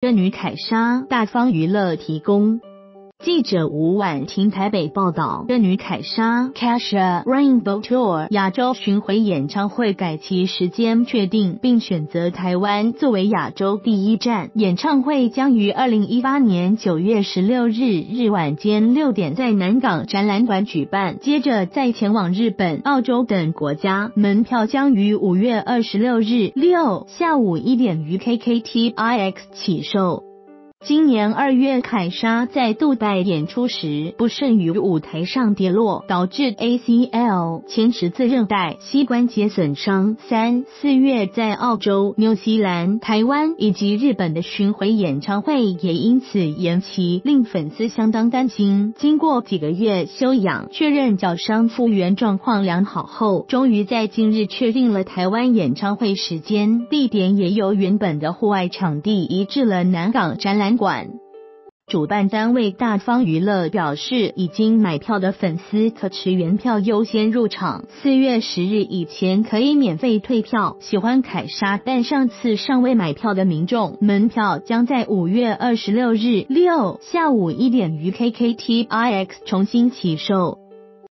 任女凯莎，大方娱乐提供。记者吴婉婷台北报道，任女凯莎 Kasha Rainbow Tour 亚洲巡回演唱会改期时间确定，并选择台湾作为亚洲第一站。演唱会将于二零一八年九月十六日日晚间六点在南港展览馆举办，接着再前往日本、澳洲等国家。门票将于五月二十六日六下午一点于 KKTIX 起售。今年二月，凯莎在杜拜演出时不慎于舞台上跌落，导致 ACL 前十字韧带膝关节损伤。三四月，在澳洲、纽西兰、台湾以及日本的巡回演唱会也因此延期，令粉丝相当担心。经过几个月休养，确认脚伤复原状况良好后，终于在今日确定了台湾演唱会时间、地点，也由原本的户外场地移至了南港展览。馆主办单位大方娱乐表示，已经买票的粉丝可持原票优先入场，四月十日以前可以免费退票。喜欢凯莎但上次尚未买票的民众，门票将在五月二十六日六下午一点于 KKTIX 重新起售。